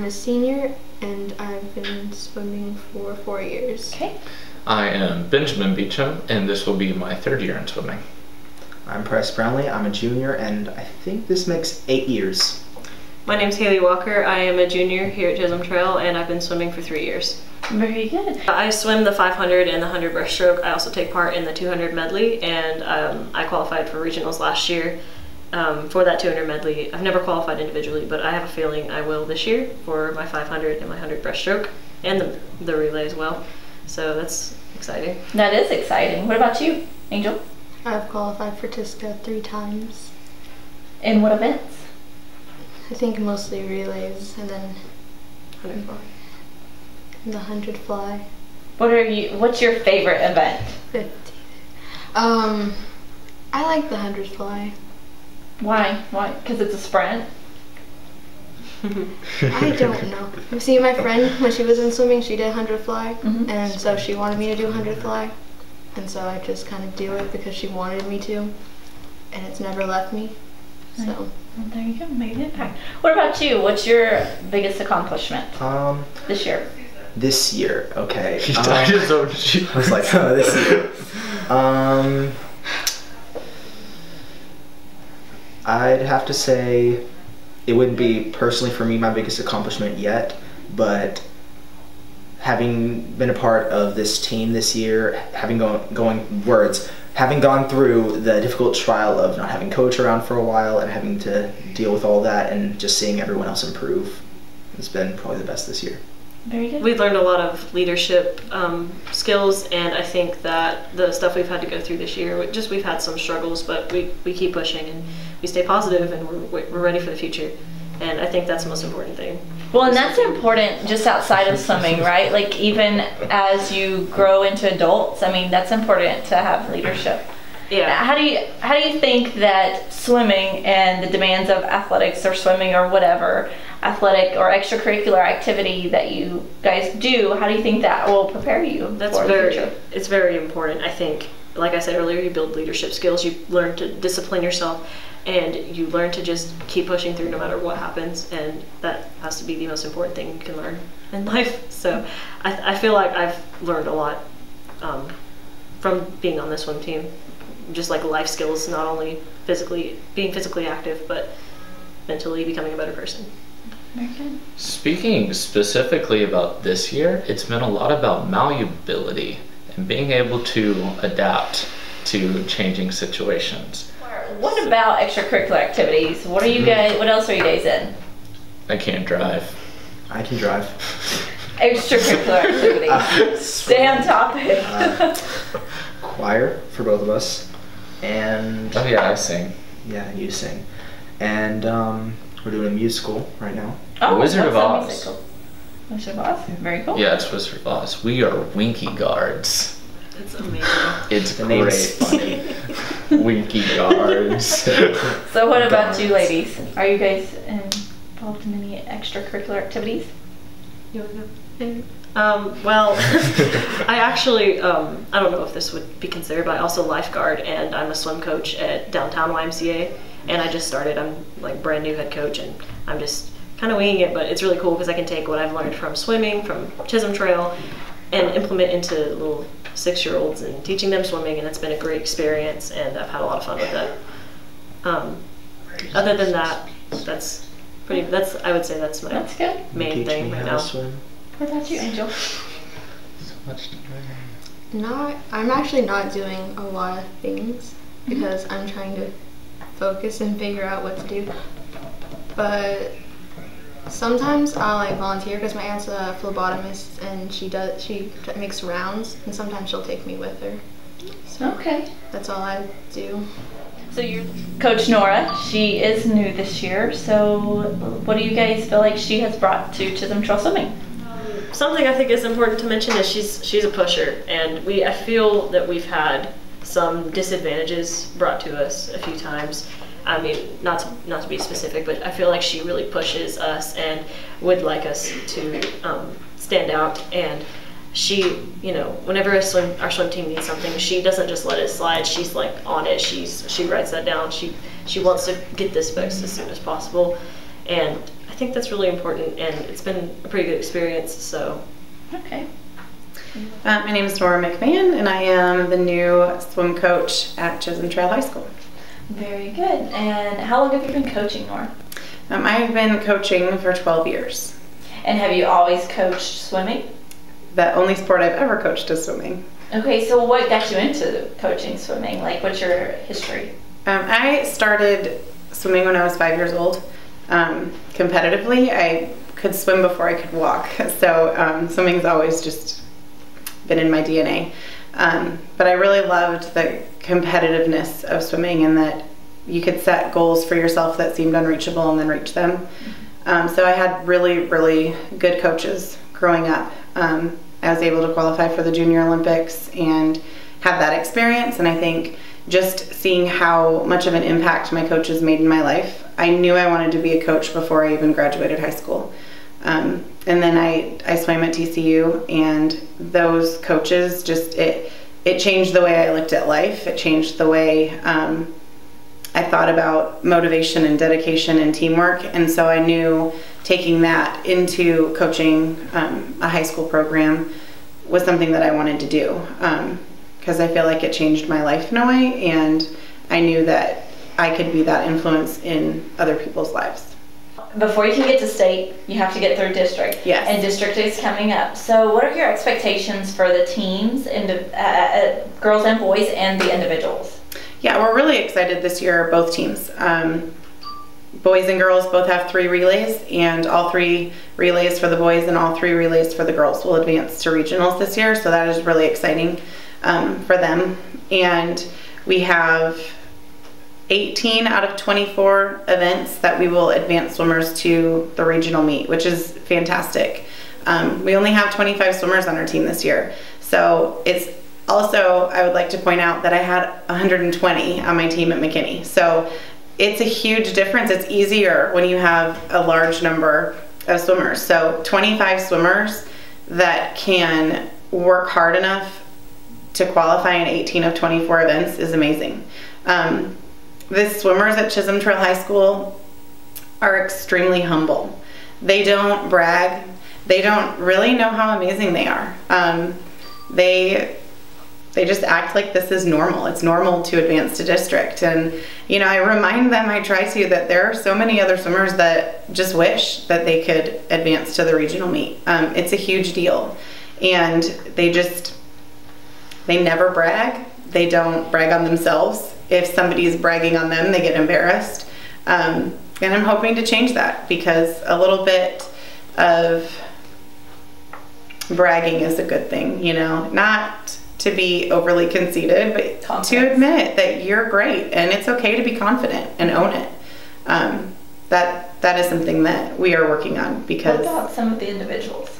I'm a senior and I've been swimming for four years. Okay. I am Benjamin Beecham, and this will be my third year in swimming. I'm Price Brownlee. I'm a junior, and I think this makes eight years. My name's Haley Walker. I am a junior here at Chisholm Trail, and I've been swimming for three years. Very good. I swim the 500 and the 100 breaststroke. I also take part in the 200 medley, and um, I qualified for regionals last year um, for that 200 medley. I've never qualified individually, but I have a feeling I will this year for my 500 and my 100 breaststroke, and the, the relay as well. So that's exciting. That is exciting. What about you, Angel? I've qualified for TISCA three times. In what events? I think mostly relays and then 100 fly. the 100 fly. What are you? What's your favorite event? 50. Um, I like the 100 fly. Why? Why? Because it's a sprint. I don't know. You see, my friend, when she was in swimming, she did 100 fly, Mhm. and so she wanted me to do 100 fly. And so I just kind of do it because she wanted me to, and it's never left me. So, Well, there you go. Made an impact. What about you? What's your biggest accomplishment Um, this year? this year, okay. He um, tied his. I was like, oh, this year. Um, I'd have to say it wouldn't be personally for me my biggest accomplishment yet, but having been a part of this team this year, having gone going words, having gone through the difficult trial of not having coach around for a while and having to deal with all that and just seeing everyone else improve, it's been probably the best this year. Very good. We've learned a lot of leadership um, skills, and I think that the stuff we've had to go through this year, just we've had some struggles, but we, we keep pushing and we stay positive and we're, we're ready for the future. And I think that's the most important thing. Well, and that's important just outside of swimming, right? Like even as you grow into adults, I mean, that's important to have leadership. Yeah. How do you how do you think that swimming and the demands of athletics or swimming or whatever athletic or extracurricular activity that you guys do, how do you think that will prepare you That's for very, the future? it's very important. I think, like I said earlier, you build leadership skills. You learn to discipline yourself, and you learn to just keep pushing through no matter what happens. And that has to be the most important thing you can learn in life. So, I, I feel like I've learned a lot um, from being on this swim team. Just like life skills, not only physically being physically active, but mentally becoming a better person. Very good. Speaking specifically about this year, it's been a lot about malleability and being able to adapt to changing situations. What about extracurricular activities? What are you guys? What else are you guys in? I can't drive. I can drive. Extracurricular activities. Uh, Stay on topic. Uh, choir for both of us, and Oh yeah, I sing. yeah, you sing, and um, we're doing a musical right now. oh, Wizard of Oz. musical? Wizard of Oz. Very cool. Yeah, it's Wizard of Oz. We are Winkie Guards. It's amazing. It's The great. name's funny. Winkie Guards. So what about you, ladies? Are you guys involved in any extracurricular activities? You wanna go? Um, well, I actually, um, I don't know if this would be considered, but I also lifeguard and I'm a swim coach at downtown YMCA. And I just started, I'm like brand new head coach and I'm just kind of winging it, but it's really cool because I can take what I've learned from swimming, from Chisholm Trail, and implement into little six year olds and teaching them swimming. And it's been a great experience and I've had a lot of fun with it. Um, other than that, that's pretty, that's, I would say that's my That's good. main Teach thing me right how now. to swim. What about you, Angel? so much to learn. not, I'm actually not doing a lot of things because I'm trying to focus and figure out what to do. But sometimes I'll like volunteer because my aunt's a phlebotomist and she does she makes rounds and sometimes she'll take me with her. So Okay. that's all I do. So you're Coach Nora. She is new this year. So what do you guys feel like she has brought to Chisholm Trail Swimming? Something I think is important to mention is she's she's a pusher, and we I feel that we've had some disadvantages brought to us a few times. I mean, not to, not to be specific, but I feel like she really pushes us and would like us to um, stand out. And she, you know, whenever swim, our swim team needs something, she doesn't just let it slide. She's like on it. She's she writes that down. She she wants to get this fixed as soon as possible. And I think that's really important, and it's been a pretty good experience. So Okay. Uh, my name is Nora McMahon, and I am the new swim coach at Chisholm Trail High School. Very good. And how long have you been coaching, Nora? Um, I've been coaching for 12 years. And have you always coached swimming? The only sport I've ever coached is swimming. Okay, so what got you into coaching swimming? Like, what's your history? Um, I started swimming when I was five years old. Um, competitively, I could swim before I could walk. So um, swimming's always just been in my DNA. Um, but I really loved the competitiveness of swimming and that you could set goals for yourself that seemed unreachable and then reach them. Um, so I had really, really good coaches growing up. Um, I was able to qualify for the Junior Olympics and have that experience. And I think just seeing how much of an impact my coaches made in my life, I knew I wanted to be a coach before I even graduated high school. Um, and then I, I swam at TCU, and those coaches just it it changed the way I looked at life. It changed the way um, I thought about motivation and dedication and teamwork. And so I knew taking that into coaching um, a high school program was something that I wanted to do because um, I feel like it changed my life in a way, and I knew that I could be that influence in other people's lives before you can get to state, you have to get through district. Yes. And district is coming up. So, what are your expectations for the teams, and uh, uh, girls and boys, and the individuals? Yeah, we're really excited this year, both teams. Um, boys and girls both have three relays, and all three relays for the boys and all three relays for the girls will advance to regionals this year. So, that is really exciting um, for them. And we have 18 out of 24 events that we will advance swimmers to the regional meet, which is fantastic. Um, we only have 25 swimmers on our team this year. So it's also, I would like to point out that I had 120 on my team at McKinney. So it's a huge difference. It's easier when you have a large number of swimmers. So 25 swimmers that can work hard enough to qualify in 18 of 24 events is amazing. Um, the swimmers at Chisholm Trail High School are extremely humble. They don't brag. They don't really know how amazing they are. Um, they they just act like this is normal. It's normal to advance to district. And, you know, I remind them, I try to, that there are so many other swimmers that just wish that they could advance to the regional meet. Um, it's a huge deal. And they just, they never brag. They don't brag on themselves if somebody's bragging on them, they get embarrassed. Um, and I'm hoping to change that because a little bit of bragging is a good thing, you know, not to be overly conceited, but Confidence. to admit that you're great and it's okay to be confident and own it. Um, that that is something that we are working on because. What about some of the individuals?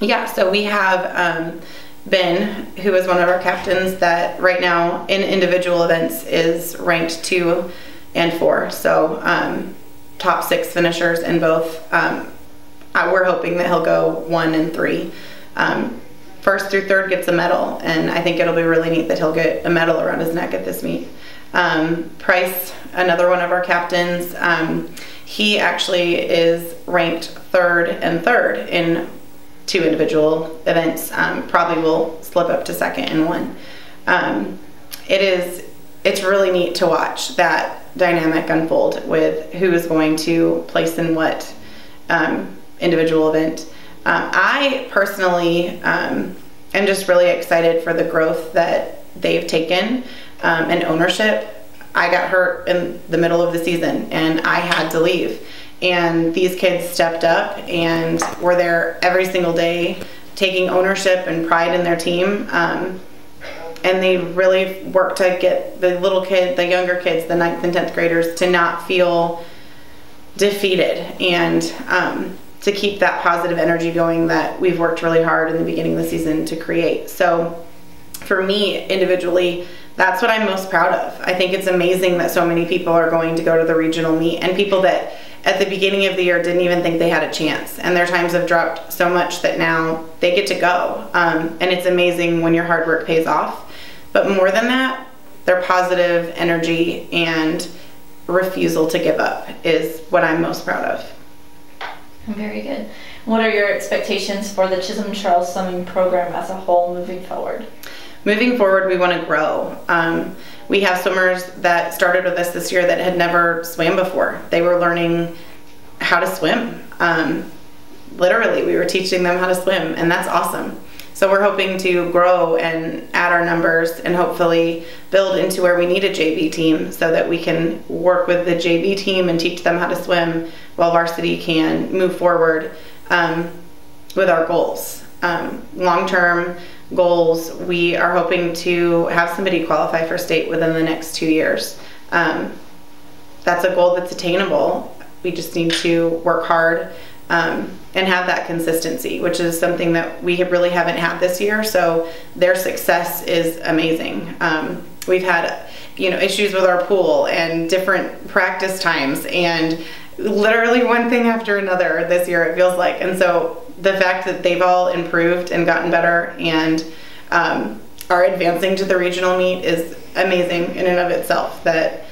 Yeah, so we have um, Ben, who is one of our captains, that right now in individual events is ranked two and four. So um, top six finishers in both. Um, we're hoping that he'll go one and three. Um, first through third gets a medal, and I think it'll be really neat that he'll get a medal around his neck at this meet. Um, Price, another one of our captains, um, he actually is ranked third and third in two individual events. Um, probably will slip up to second in one. Um, it is it's really neat to watch that dynamic unfold with who is going to place in what um, individual event. Um, I personally um, am just really excited for the growth that they've taken um, and ownership. I got hurt in the middle of the season and I had to leave and these kids stepped up and were there every single day taking ownership and pride in their team. Um, and they really worked to get the little kid the younger kids the ninth and 10th graders to not feel defeated and um, to keep that positive energy going that we've worked really hard in the beginning of the season to create. So for me individually that's what i'm most proud of. I think it's amazing that so many people are going to go to the regional meet and people that at the beginning of the year didn't even think they had a chance and their times have dropped so much that now they get to go um, and it's amazing when your hard work pays off but more than that their positive energy and refusal to give up is what i'm most proud of Very good. What are your expectations for the Chisholm Trail's swimming program as a whole moving forward? Moving forward, we want to grow. Um, we have swimmers that started with us this year that had never swam before. They were learning how to swim. Um, literally, we were teaching them how to swim, and that's awesome. So we're hoping to grow and add our numbers and hopefully build into where we need a JV team so that we can work with the JV team and teach them how to swim while varsity can move forward um, with our goals. Um, Long term goals, we are hoping to have somebody qualify for state within the next two years. Um, that's a goal that's attainable. We just need to work hard um, and have that consistency, which is something that we have really haven't had this year. So their success is amazing. Um, we've had, you know, issues with our pool and different practice times and literally one thing after another this year. It feels like, and so the fact that they've all improved and gotten better and um, are advancing to the regional meet is amazing in and of itself. That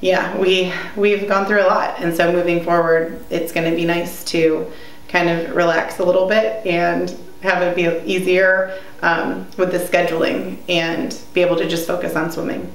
yeah, we we've gone through a lot, and so moving forward, it's going to be nice to kind of relax a little bit and have it be easier um, with the scheduling and be able to just focus on swimming.